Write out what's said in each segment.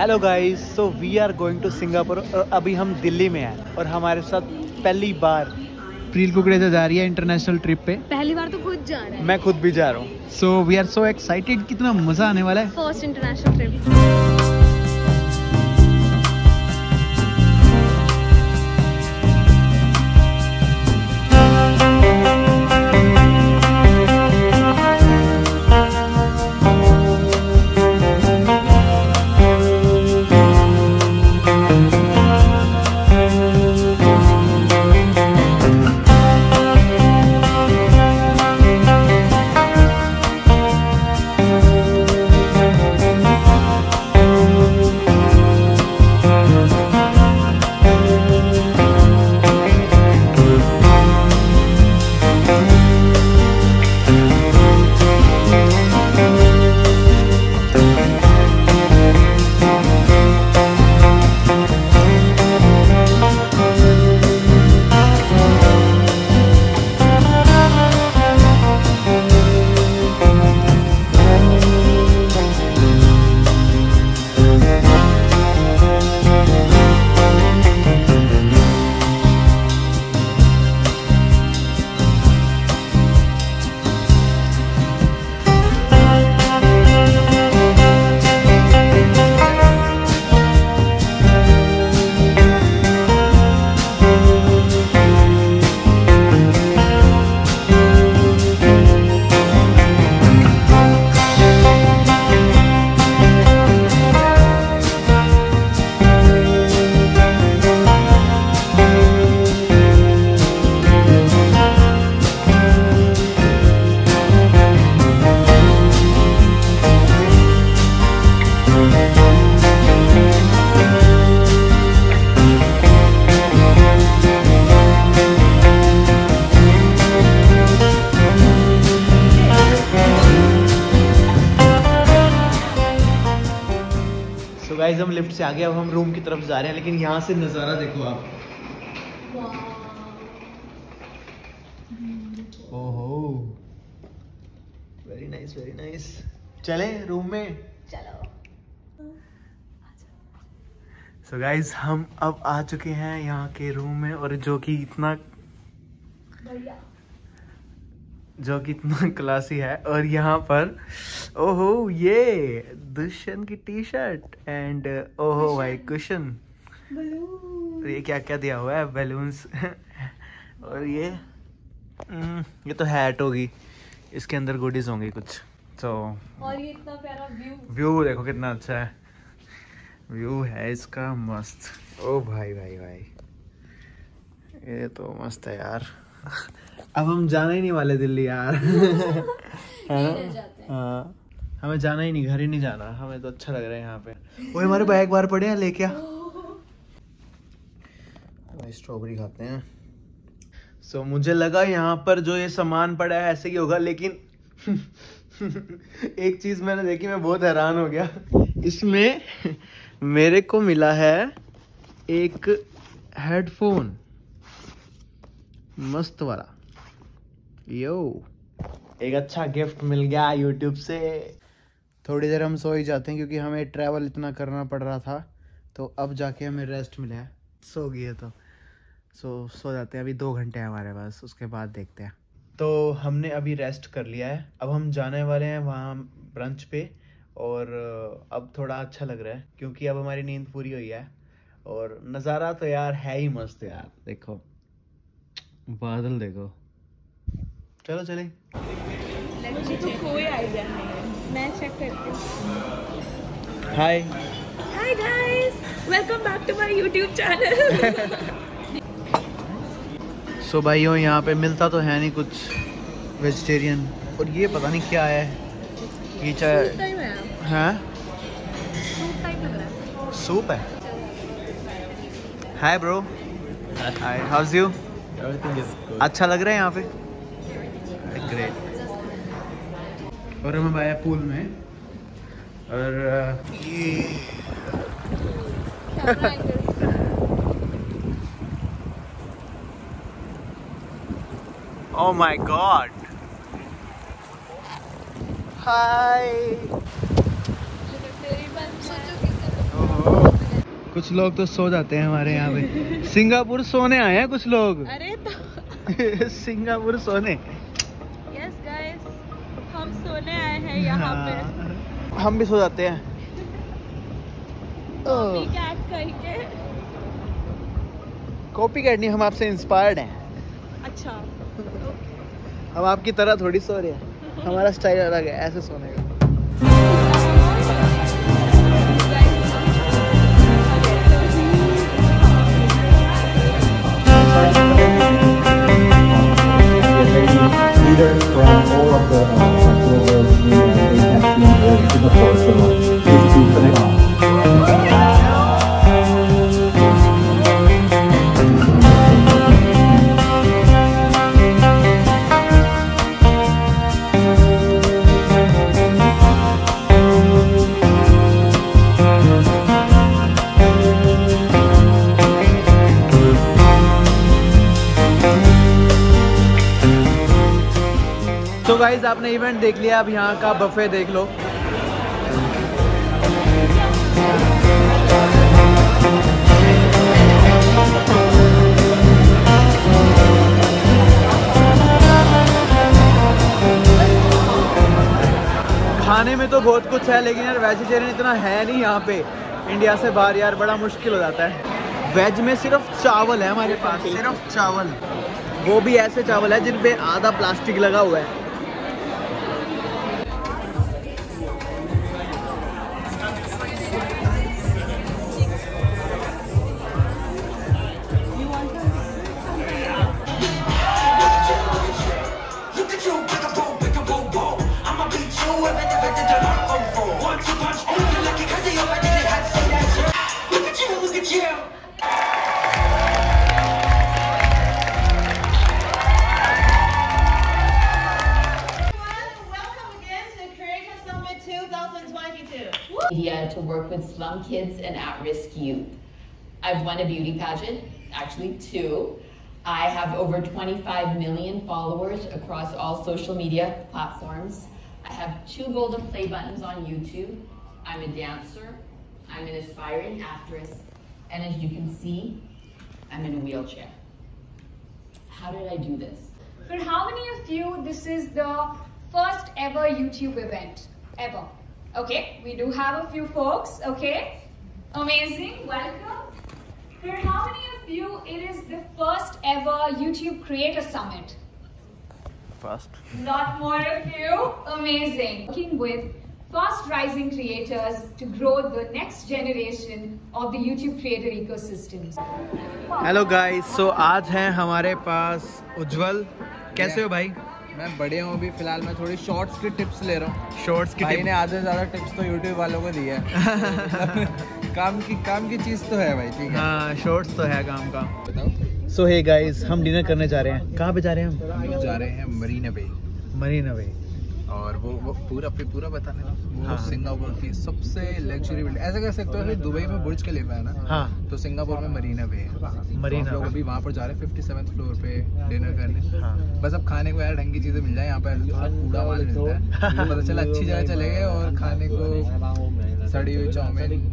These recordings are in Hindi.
Hello guys so we are going to Singapore और अभी हम दिल्ली में हैं और हमारे साथ पहली बार प्रील कुकड़े जा रही है इंटरनेशनल ट्रिप पे? पहली बार तो खुद जा रहा है। मैं खुद भी जा रहा हूँ। So we are so excited कितना मज़ा आने वाला है। फ़र्स्ट इंटरनेशनल ट्रिप हम लिफ्ट से आ गए अब हम रूम की तरफ़ जा रहे हैं, लेकिन यहाँ से नज़ारा देखो आप। ओहो। वेरी नाइस वेरी नाइस चलें रूम में? चलो। सो so गाइस हम अब आ चुके हैं यहाँ के रूम में और जो कि इतना जो कि इतना क्लासी है और यहाँ पर ओहो ये दुष्यंत की टी शर्ट एंड ओहो भाई कुशन। ये क्या क्या दिया हुआ है? बैलून्स और ये हम्म, ये तो हैट होगी। इसके अंदर गुडीज होंगी कुछ। तो और ये इतना प्यारा व्यू व्यू देखो कितना अच्छा है। व्यू है इसका मस्त। ओ भाई भाई भाई। ये तो मस्त है यार। अब हम जाना ही नहीं वाले दिल्ली यार। है ना? हाँ। हमें जाना ही नहीं घर ही नहीं जाना। हमें तो अच्छा लग रहा है यहाँ पे। वो हमारे बैग बार पड़े हैं लेके स्ट्रॉबेरी खाते हैं। सो so, मुझे लगा यहाँ पर जो ये सामान पड़ा है ऐसे ही होगा लेकिन एक चीज़ मैंने देखी मैं बहुत हैरान हो गया। इसमें मेरे को मिला है एक हेडफोन मस्त वाला। यो एक अच्छा गिफ्ट मिल गया यूट्यूब से। थोड़ी देर हम सो ही जाते हैं क्योंकि हमें ट्रैवल इतना करना पड़ रहा था तो अब जाके हमें रेस्ट मिला है। सो गए तो। सो सो जाते हैं। अभी दो घंटे हैं हमारे पास उसके बाद देखते हैं। तो हमने अभी रेस्ट कर लिया है। अब हम जाने वाले हैं वहाँ ब्रंच पे। और अब थोड़ा अच्छा लग रहा है क्योंकि अब हमारी नींद पूरी हुई है। और नज़ारा तो यार है ही मस्त यार देखो। बादल देखो। चलो चले। तो कोई आइडिया नहीं मैं चेक करती हूँ। Hi hi guys welcome back to my YouTube channel so भाइयों यहाँ पे मिलता तो है नहीं कुछ वेजिटेरियन और ये पता नहीं क्या है। ये चाहे टाइम हैं। सूप है। Hi bro hi how's you. अच्छा लग रहा है यहाँ पे? ग्रेट और हम आए पूल में। और ये Oh my god. ओहो कुछ लोग तो सो जाते हैं हमारे यहाँ पे। सिंगापुर सोने आए हैं कुछ लोग? अरे तो सिंगापुर सोने। यस गाइस हम सोने आए हैं यहाँ पे। हाँ, हम भी सो जाते हैं। कॉपी कैट कॉपी कैट नहीं हम आपसे इंस्पायर्ड हैं। अच्छा हम आपकी तरह थोड़ी सो रहे हैं। हमारा स्टाइल अलग है ऐसे सोने का। From आपने इवेंट देख लिया, अब यहाँ का बफे देख लो। खाने में तो बहुत कुछ है, लेकिन यार वेजिटेरियन इतना है नहीं यहाँ पे। इंडिया से बाहर यार बड़ा मुश्किल हो जाता है। वेज में सिर्फ़ चावल है हमारे पास, सिर्फ़ चावल। वो भी ऐसे चावल है जिन पे आधा प्लास्टिक लगा हुआ है। To work with slum kids and at-risk youth. I've won a beauty pageant, actually two. I have over 25 million followers across all social media platforms. I have two golden play buttons on YouTube. I'm a dancer. I'm an aspiring actress. And as you can see, I'm in a wheelchair. How did I do this? For how many of you this is the first ever YouTube event? Ever. Okay, we do have a few folks, okay? Amazing, welcome. For how many of you it is the first ever YouTube Creator Summit? First. Lot more of you. Amazing. Working with fast rising creators to grow the next generation of the YouTube creator ecosystem. Hello guys so आज हैं हमारे पास उज्जवल कैसे हो भाई मैं बड़े हूँ अभी फ़िलहाल मैं थोड़ी शॉर्ट्स की टिप्स ले रहा हूँ। शॉर्ट्स की भाई ने आधे से ज़्यादा टिप्स तो यूट्यूब वालों को दिया है। काम की काम की चीज़ तो है भाई ठीक है। हाँ शॉर्ट्स तो है काम का। बताओ। सो हे गाइस हम डिनर करने जा रहे हैं। कहाँ पे जा रहे हैं हम? जा रहे हैं मरीना बे। मरीना वे और वो वो पूरा फिर पूरा बताने। वो हाँ। सिंगापुर की सबसे लग्जरी बिल्डिंग ऐसा कह सकते हो कि दुबई में बुर्ज खलीफा है ना? हाँ। तो सिंगापुर में मरीना वे है। मरीना तो लोग अभी वहाँ पर जा रहे हैं फिफ्टी सेवन फ्लोर पे डिनर करने। हाँ। बस अब खाने को यार ढंग की चीज़ें मिल जाए यहाँ पे थोड़ा कूड़ा माल मिलता है। तो पता चला अच्छी जगह चले गए और खाने को सड़ी हुई चाउमीन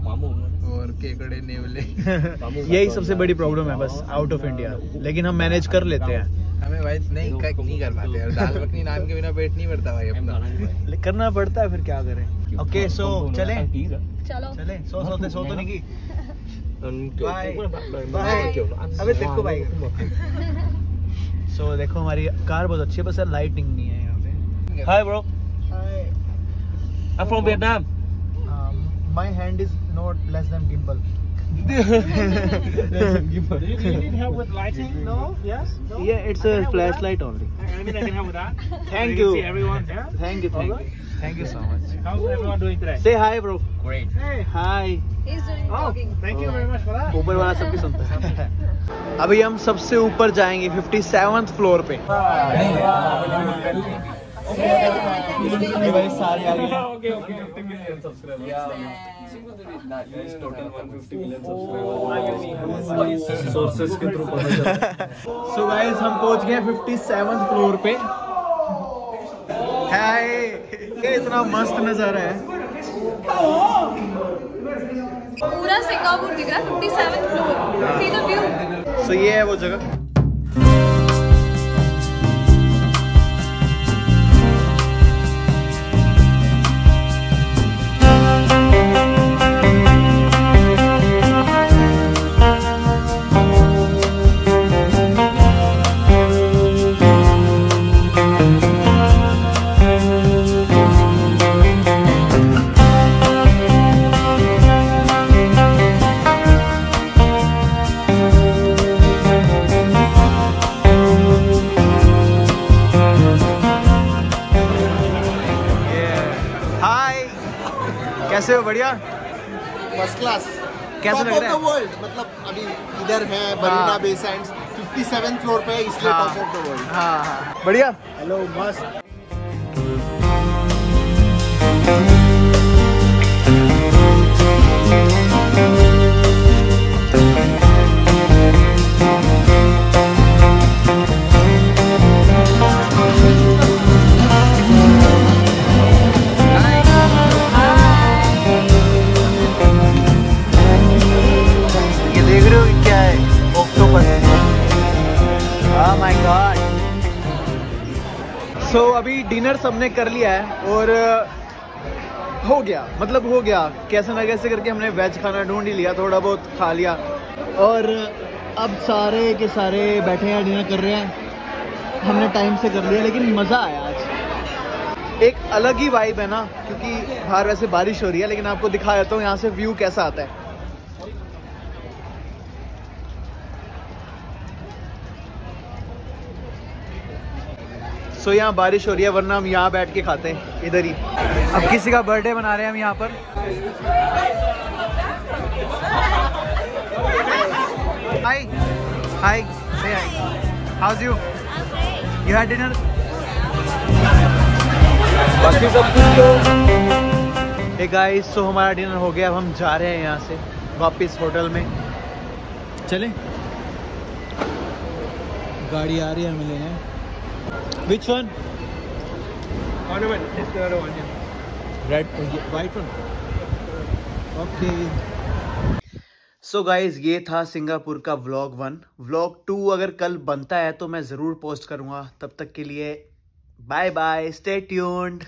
और केकड़े नेवले। यही सबसे बड़ी प्रॉब्लम है बस आउट ऑफ़ इंडिया लेकिन हम मैनेज कर लेते हैं। हमें भाई नहीं कर, नहीं कर पाते यार दाल मखनी नान के बिना पेट नहीं भरता भाई अपना। करना पड़ता है फिर क्या करें? ओके सो चलें। चलो। चले सो सोते सो तो नहीं की। बाय बाय अबे देखो भाई सो देखो हमारी कार बहुत अच्छी है बस लाइटिंग नहीं है यहाँ पे। Hi bro hi I'm from Vietnam. My hand is not less than gimbal Do you, need help with lighting? No? Yes? No? Yeah, it's I a flashlight only. I mean, I can help with that. Thank you. you. See everyone there. Thank you, thank you. Thank you so much. How's Ooh. everyone doing today? Say hi, bro. Great. Hey. Hi. Oh, thank you very much for that. ऊपर वाला सबकी सुनता है अभी हम सबसे ऊपर जाएँगे 57th फ्लोर पे ये भाई सारे आ गए okay, okay. 50 million subscribers. Sources के through पता चला. सो गाइस हम पहुँच गए 57th फ्लोर पे हाय ये इतना मस्त नज़ारा है पूरा सिंगापुर दिख रहा है 57 floor see the view so ये है वो जगह कैसे हो बढ़िया? फ़र्स्ट क्लास कैसा लग रहा है? वर्ल्ड मतलब अभी इधर है बरीना बेसेंट्स बे सैंड्स 57 फ्लोर पे इसलिए। टॉप ऑफ़ द वर्ल्ड हाँ हाँ। बढ़िया। हेलो मस्त। सबने कर लिया है और हो गया। मतलब हो गया। कैसे ना कैसे करके हमने वेज खाना ढूंढ ही लिया, थोड़ा बहुत खा लिया। और, अब सारे के सारे बैठे हैं डिनर कर रहे हैं। हमने टाइम से कर लिया, लेकिन मज़ा आया आज। एक अलग ही वाइब है ना, क्योंकि बाहर वैसे बारिश हो रही है, लेकिन आपको दिखा देता हूँ यहाँ से व्यू कैसा आता है। सो यहाँ बारिश हो रही है वरना हम यहाँ बैठ के खाते हैं इधर ही। अब किसी का बर्थडे मना रहे हैं हम यहाँ पर। हाय हाय से hi how's you you had dinner बाकी सब कुछ तो हे गाइस सो हमारा डिनर हो गया अब हम जा रहे हैं यहाँ से वापस होटल में। चलें। गाड़ी आ रही है हमें लेने। Which one? Ornament. one, it's the other one, yeah. Red, white one. Okay. So guys ये था सिंगापुर का व्लॉग वन व्लॉग टू अगर कल बनता है तो मैं ज़रूर पोस्ट करूँगा तब तक के लिए बाय बाय स्टे ट्यून्ड